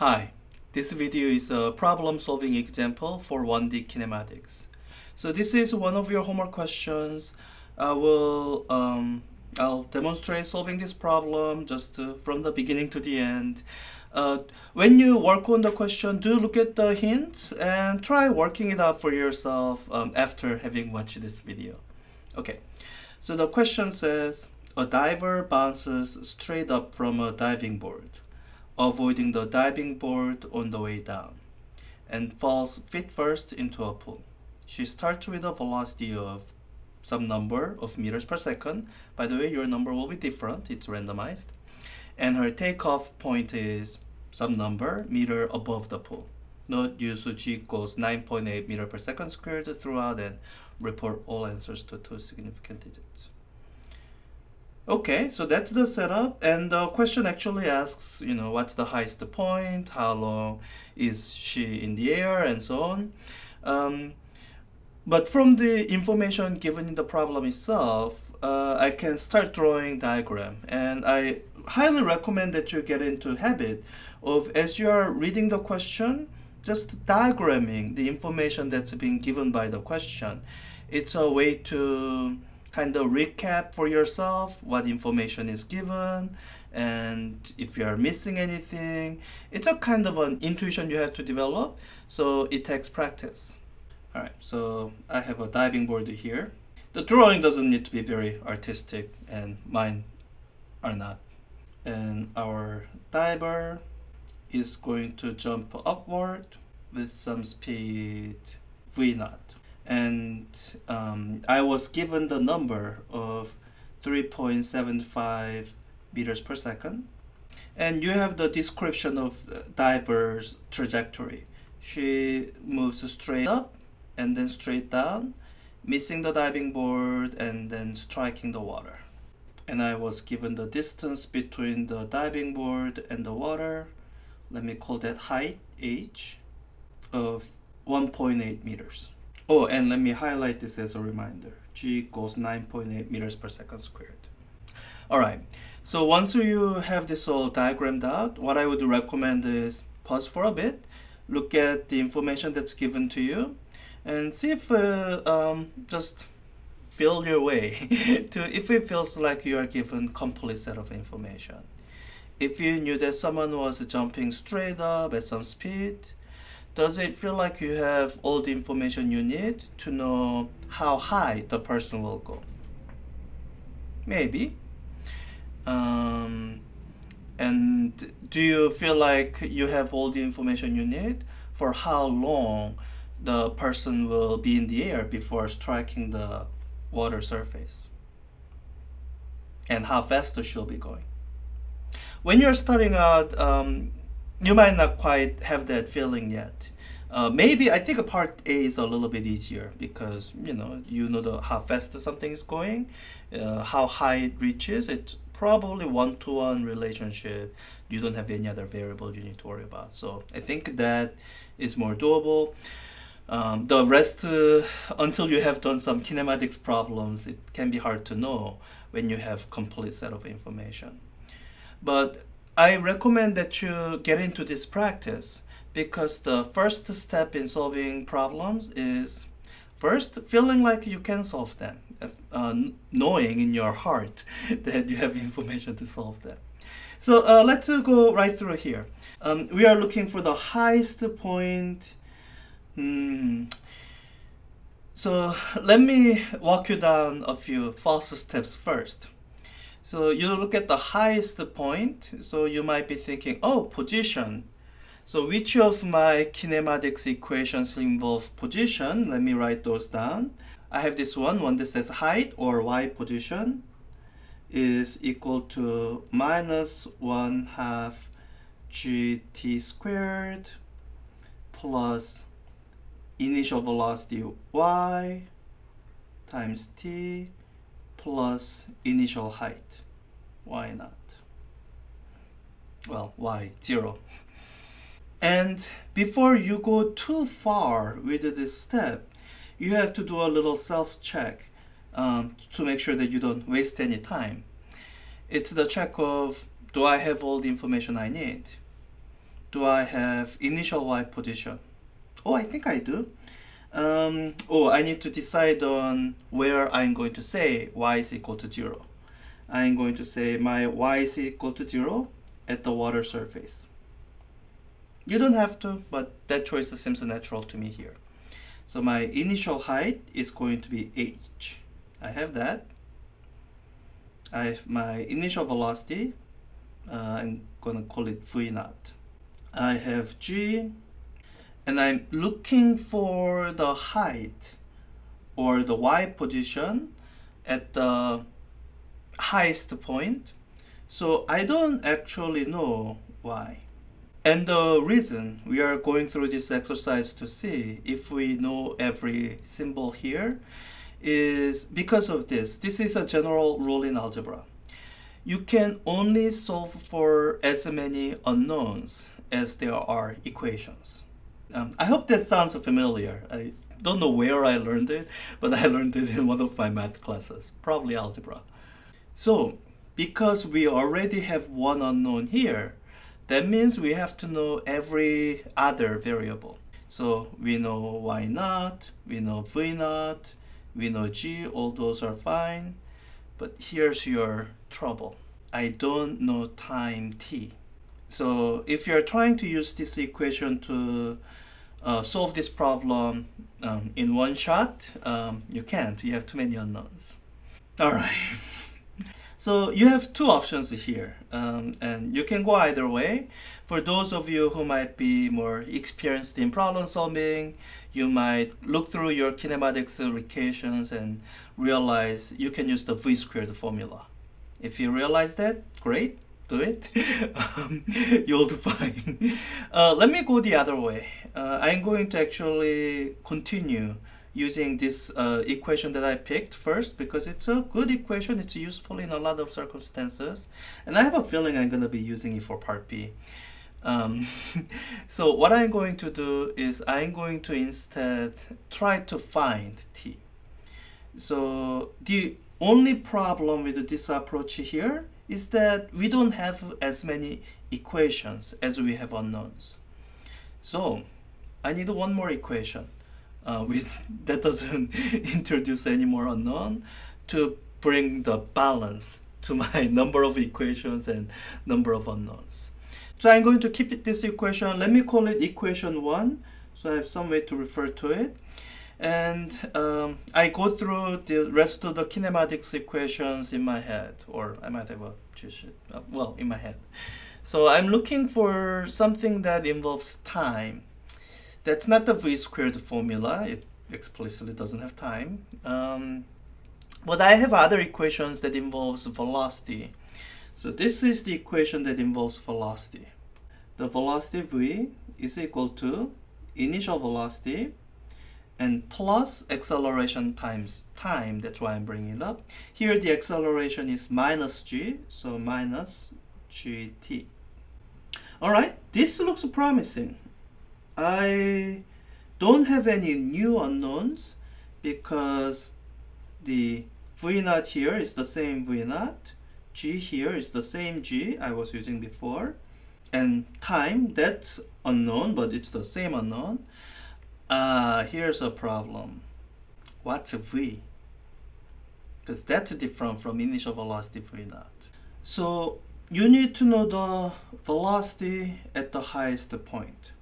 Hi, this video is a problem solving example for 1D kinematics. So this is one of your homework questions. I will um, I'll demonstrate solving this problem just uh, from the beginning to the end. Uh, when you work on the question, do look at the hints and try working it out for yourself um, after having watched this video. Okay, so the question says, a diver bounces straight up from a diving board avoiding the diving board on the way down, and falls feet first into a pool. She starts with a velocity of some number of meters per second. By the way, your number will be different, it's randomized. And her takeoff point is some number meter above the pool. Note use g equals 9.8 meter per second squared throughout and report all answers to two significant digits. Okay, so that's the setup. And the question actually asks, you know, what's the highest point? How long is she in the air? And so on. Um, but from the information given in the problem itself, uh, I can start drawing diagram. And I highly recommend that you get into habit of, as you are reading the question, just diagramming the information that's being given by the question. It's a way to kind of recap for yourself what information is given and if you are missing anything. It's a kind of an intuition you have to develop so it takes practice. All right so i have a diving board here. The drawing doesn't need to be very artistic and mine are not. And our diver is going to jump upward with some speed. V naught and um, I was given the number of 3.75 meters per second. And you have the description of uh, diver's trajectory. She moves straight up and then straight down missing the diving board and then striking the water. And I was given the distance between the diving board and the water. Let me call that height h of 1.8 meters Oh, and let me highlight this as a reminder. G equals 9.8 meters per second squared. All right, so once you have this all diagrammed out, what I would recommend is pause for a bit, look at the information that's given to you, and see if uh, um, just feel your way to if it feels like you are given complete set of information. If you knew that someone was jumping straight up at some speed, does it feel like you have all the information you need to know how high the person will go? Maybe. Um, and do you feel like you have all the information you need for how long the person will be in the air before striking the water surface? And how fast she'll be going? When you're starting out, um, you might not quite have that feeling yet. Uh, maybe I think a part A is a little bit easier because you know you know the how fast something is going, uh, how high it reaches. It's probably one to one relationship. You don't have any other variable you need to worry about. So I think that is more doable. Um, the rest, uh, until you have done some kinematics problems, it can be hard to know when you have complete set of information. But I recommend that you get into this practice because the first step in solving problems is first feeling like you can solve them, uh, knowing in your heart that you have information to solve them. So uh, let's go right through here. Um, we are looking for the highest point. Hmm. So let me walk you down a few false steps first. So you look at the highest point. So you might be thinking, oh, position. So which of my kinematics equations involve position? Let me write those down. I have this one, one that says height or y position is equal to minus 1 half gt squared plus initial velocity y times t plus initial height. y naught? Well, y, zero. And before you go too far with this step, you have to do a little self-check um, to make sure that you don't waste any time. It's the check of, do I have all the information I need? do I have initial y position? Oh, I think I do. Um, oh, I need to decide on where I'm going to say y is equal to 0. I'm going to say my y is equal to 0 at the water surface. You don't have to, but that choice seems natural to me here. So my initial height is going to be h. I have that. I have my initial velocity. Uh, I'm going to call it v naught. I have g, and I'm looking for the height or the y position at the highest point. So I don't actually know y. And the reason we are going through this exercise to see if we know every symbol here is because of this. This is a general rule in algebra. You can only solve for as many unknowns as there are equations. Um, I hope that sounds familiar. I don't know where I learned it, but I learned it in one of my math classes, probably algebra. So, because we already have one unknown here, that means we have to know every other variable. So we know y naught, we know v naught, we know g, all those are fine. But here's your trouble. I don't know time t. So if you're trying to use this equation to uh, solve this problem um, in one shot, um, you can't. You have too many unknowns. All right. So you have two options here, um, and you can go either way. For those of you who might be more experienced in problem solving, you might look through your kinematics equations and realize you can use the v squared formula. If you realize that, great, do it. um, you'll do fine. Uh, let me go the other way. Uh, I'm going to actually continue using this uh, equation that I picked first because it's a good equation. It's useful in a lot of circumstances. And I have a feeling I'm going to be using it for part B. Um, so what I'm going to do is I'm going to instead try to find t. So the only problem with this approach here is that we don't have as many equations as we have unknowns. So I need one more equation uh, with, that doesn't introduce any more unknown to bring the balance to my number of equations and number of unknowns. So I'm going to keep it, this equation. Let me call it equation 1. So I have some way to refer to it. And um, I go through the rest of the kinematics equations in my head. Or I might have a uh, well, in my head. So I'm looking for something that involves time. That's not the v squared formula. It explicitly doesn't have time. Um, but I have other equations that involves velocity. So this is the equation that involves velocity. The velocity v is equal to initial velocity and plus acceleration times time. That's why I'm bringing it up. Here the acceleration is minus g, so minus gt. All right, this looks promising. I don't have any new unknowns because the V naught here is the same V naught, G here is the same G I was using before, and time, that's unknown, but it's the same unknown. Uh, here's a problem. What's V? Because that's different from initial velocity V naught. So you need to know the velocity at the highest point.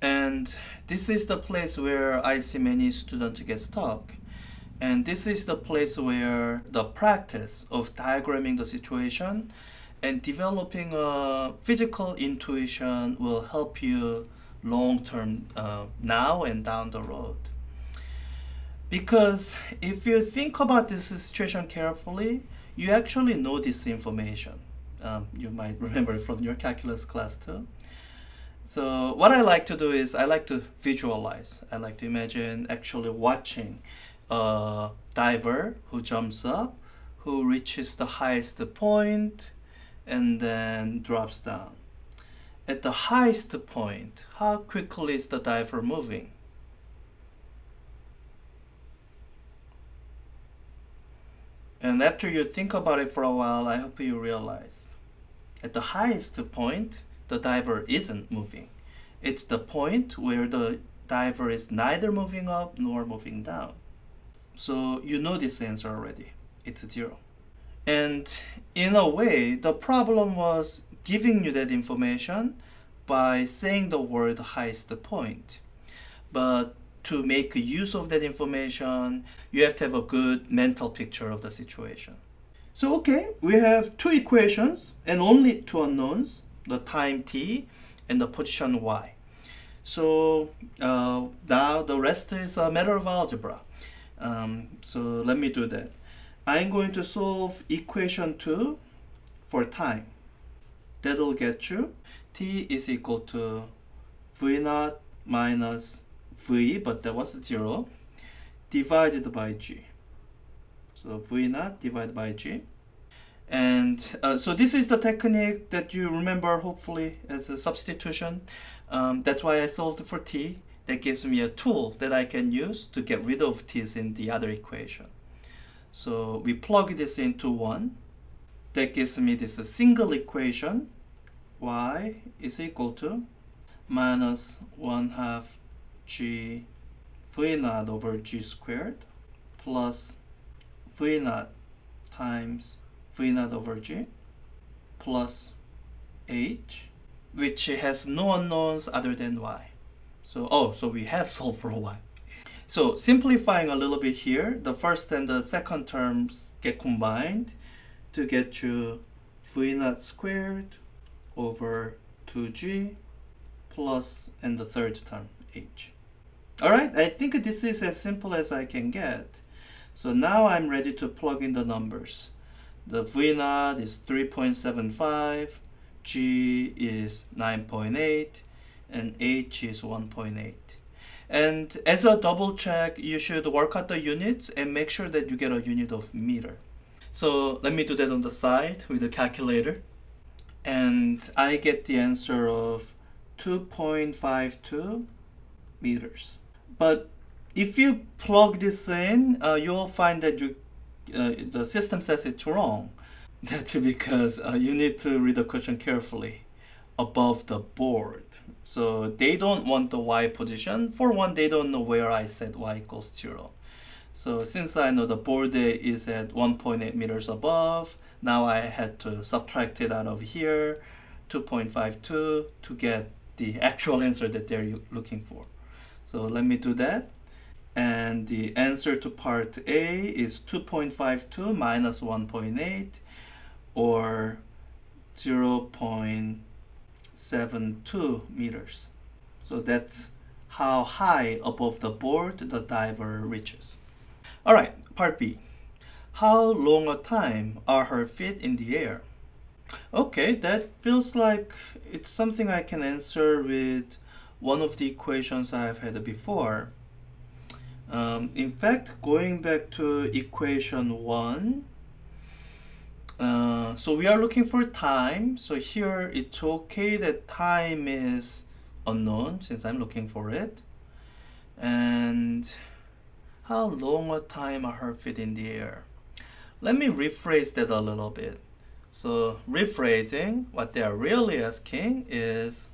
And this is the place where I see many students get stuck. And this is the place where the practice of diagramming the situation and developing a physical intuition will help you long term uh, now and down the road. Because if you think about this situation carefully, you actually know this information. Um, you might remember it from your calculus class too. So what I like to do is I like to visualize. I like to imagine actually watching a diver who jumps up, who reaches the highest point, and then drops down. At the highest point, how quickly is the diver moving? And after you think about it for a while, I hope you realize at the highest point, the diver isn't moving. It's the point where the diver is neither moving up nor moving down. So you know this answer already. It's zero. And in a way, the problem was giving you that information by saying the word highest point. But to make use of that information, you have to have a good mental picture of the situation. So okay, we have two equations and only two unknowns, the time t and the position y. So uh, now the rest is a matter of algebra. Um, so let me do that. I'm going to solve equation 2 for time. That'll get you t is equal to v naught minus v, but that was 0, divided by g. So v naught divided by g. And uh, so this is the technique that you remember hopefully as a substitution. Um, that's why I solved for t. That gives me a tool that I can use to get rid of t's in the other equation. So we plug this into 1. That gives me this single equation y is equal to minus 1 half g v naught over g squared plus v naught times v naught over g plus h which has no unknowns other than y. So, oh, so we have solved for y. So simplifying a little bit here, the first and the second terms get combined to get to v naught squared over 2g plus and the third term h. Alright, I think this is as simple as I can get. So now I'm ready to plug in the numbers. The V naught is 3.75, G is 9.8, and H is 1.8. And as a double check, you should work out the units and make sure that you get a unit of meter. So let me do that on the side with the calculator. And I get the answer of 2.52 meters. But if you plug this in, uh, you'll find that you, uh, the system says it's wrong. That's because uh, you need to read the question carefully above the board. So they don't want the y position. For one, they don't know where I said y equals 0. So since I know the board is at 1.8 meters above, now I had to subtract it out of here, 2.52, to get the actual answer that they're looking for. So let me do that. And the answer to part A is 2.52 minus 1.8 or 0.72 meters. So that's how high above the board the diver reaches. All right, part B. How long a time are her feet in the air? Okay, that feels like it's something I can answer with one of the equations I've had before. Um, in fact, going back to equation 1, uh, so we are looking for time. So here it's okay that time is unknown since I'm looking for it. And how long a time are her feet in the air? Let me rephrase that a little bit. So rephrasing, what they are really asking is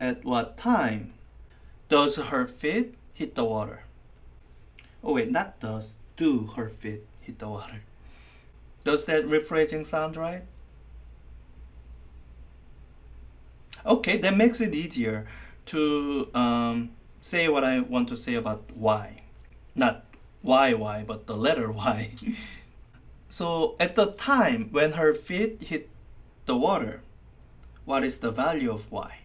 at what time does her feet hit the water? Oh wait, not does, do her feet hit the water? Does that rephrasing sound right? Okay, that makes it easier to um, say what I want to say about why. Not why, why, but the letter y. so at the time when her feet hit the water, what is the value of y?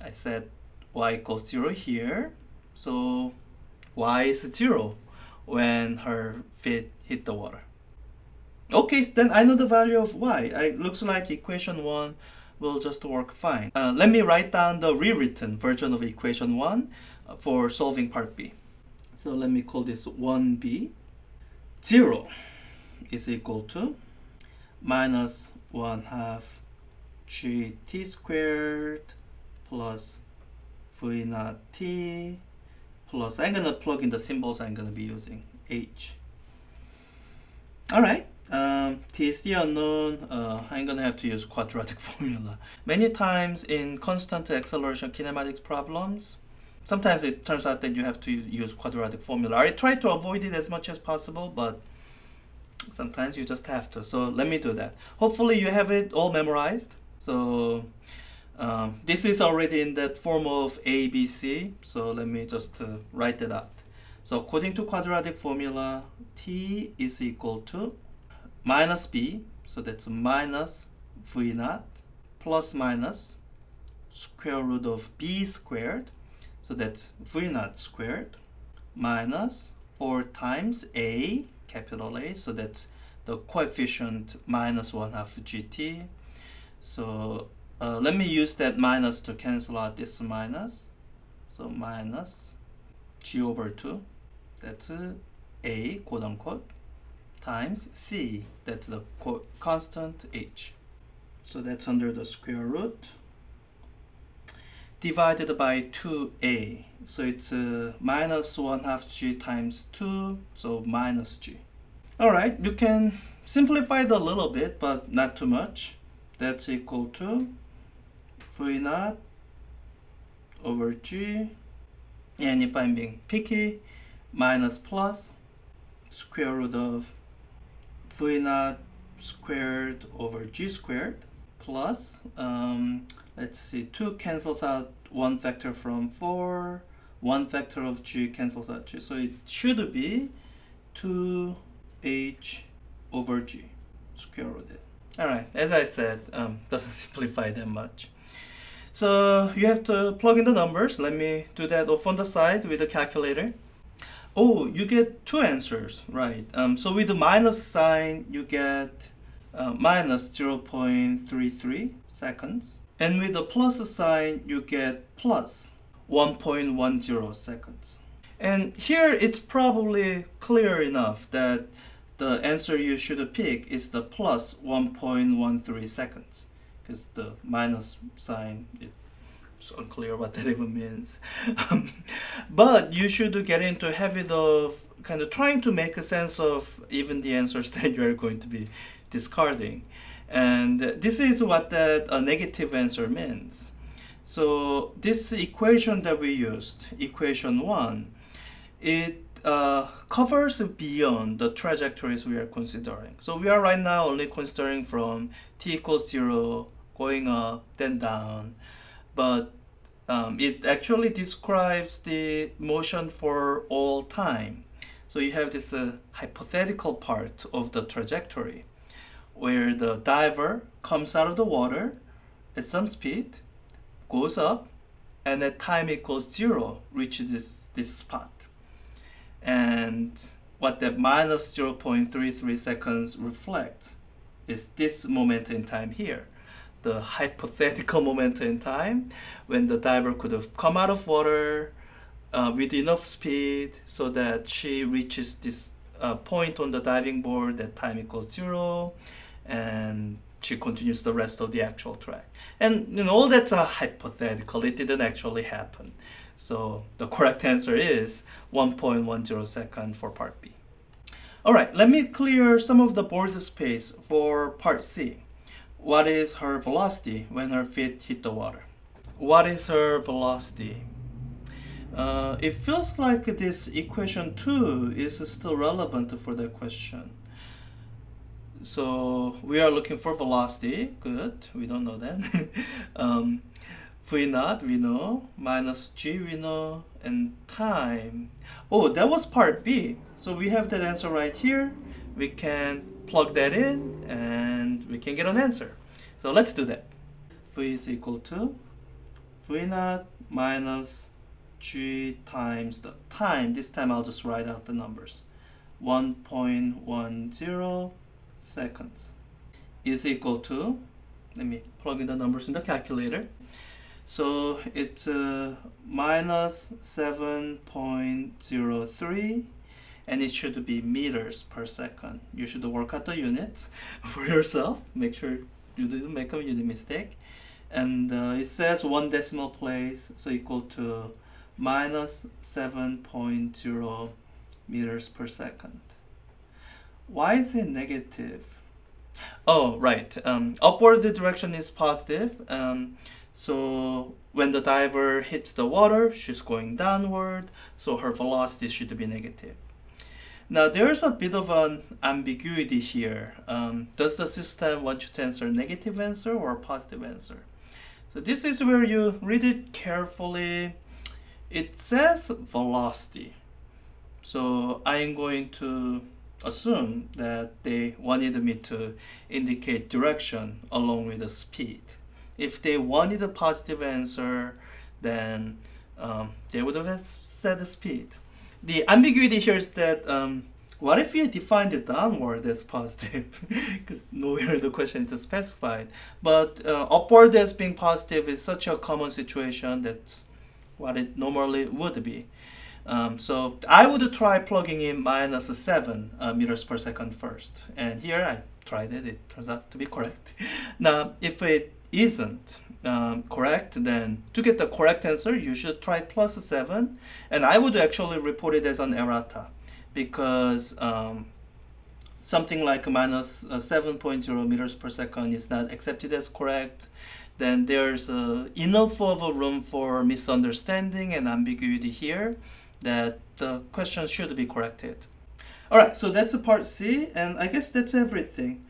I said y equals 0 here. So y is 0 when her feet hit the water. Okay, then I know the value of y. It looks like equation 1 will just work fine. Uh, let me write down the rewritten version of equation 1 uh, for solving part B. So let me call this 1b. 0 is equal to minus 1 half gt squared plus v naught t plus I'm gonna plug in the symbols I'm gonna be using h all right um, t is the unknown, uh, I'm gonna have to use quadratic formula. Many times in constant acceleration kinematics problems, sometimes it turns out that you have to use quadratic formula. I try to avoid it as much as possible, but sometimes you just have to. So let me do that. Hopefully you have it all memorized. So um, this is already in that form of ABC. So let me just uh, write that out. So according to quadratic formula, T is equal to minus B. So that's minus V naught plus minus square root of B squared. So that's V naught squared minus 4 times A, capital A. So that's the coefficient minus 1 half GT. So uh, let me use that minus to cancel out this minus. So minus g over 2, that's a, quote unquote, times c, that's the constant h. So that's under the square root divided by 2a. So it's uh, minus 1 half g times 2, so minus g. Alright, you can simplify it a little bit, but not too much. That's equal to v naught over g and if I'm being picky minus plus square root of v naught squared over g squared plus um, let's see 2 cancels out one factor from 4 one factor of g cancels out g so it should be 2h over g square rooted alright as I said um, doesn't simplify that much so you have to plug in the numbers. Let me do that off on the side with the calculator. Oh, you get two answers, right? Um, so with the minus sign, you get uh, minus 0.33 seconds. And with the plus sign, you get plus 1.10 seconds. And here it's probably clear enough that the answer you should pick is the plus 1.13 seconds because the minus sign it's unclear what that even means. Um, but you should get into habit of kind of trying to make a sense of even the answers that you're going to be discarding. And this is what that a negative answer means. So this equation that we used equation 1 it uh, covers beyond the trajectories we are considering. So we are right now only considering from t equals 0 going up, then down. But um, it actually describes the motion for all time. So you have this uh, hypothetical part of the trajectory where the diver comes out of the water at some speed, goes up, and at time equals zero, reaches this, this spot. And what that minus 0.33 seconds reflect is this moment in time here the hypothetical moment in time when the diver could have come out of water uh, with enough speed so that she reaches this uh, point on the diving board that time equals zero and she continues the rest of the actual track. And you know all that's a hypothetical. It didn't actually happen. So the correct answer is 1.10 second for part B. All right, let me clear some of the board space for part C. What is her velocity when her feet hit the water? What is her velocity? Uh, it feels like this equation 2 is still relevant for that question. So we are looking for velocity. Good. We don't know that. um, v naught we know, minus g we know, and time. Oh, that was part B. So we have that answer right here. We can plug that in and we can get an answer. So let's do that. V is equal to V naught minus G times the time. This time I'll just write out the numbers. 1.10 seconds is equal to, let me plug in the numbers in the calculator. So it's uh, minus 7.03 and it should be meters per second. You should work out the units for yourself. Make sure you didn't make a unit mistake. And uh, it says one decimal place, so equal to minus 7.0 meters per second. Why is it negative? Oh, right. Um, upward direction is positive. Um, so when the diver hits the water, she's going downward, so her velocity should be negative. Now there's a bit of an ambiguity here. Um, does the system want you to answer negative answer or positive answer? So this is where you read it carefully. It says velocity. So I'm going to assume that they wanted me to indicate direction along with the speed. If they wanted a positive answer, then um, they would have said the speed. The ambiguity here is that um, what if you define the downward as positive? Because nowhere the question is specified. But uh, upward as being positive is such a common situation that's what it normally would be. Um, so I would try plugging in minus 7 uh, meters per second first. And here I tried it, it turns out to be correct. now, if it isn't um, correct, then to get the correct answer, you should try plus 7. And I would actually report it as an errata because um, something like minus, uh, 7.0 meters per second is not accepted as correct then there's uh, enough of a room for misunderstanding and ambiguity here that the question should be corrected. Alright, so that's part C, and I guess that's everything.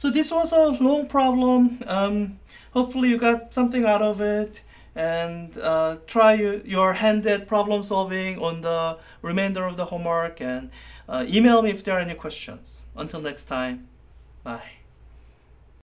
So this was a long problem. Um, hopefully you got something out of it and uh, try your hand at problem solving on the remainder of the homework and uh, email me if there are any questions. Until next time, bye.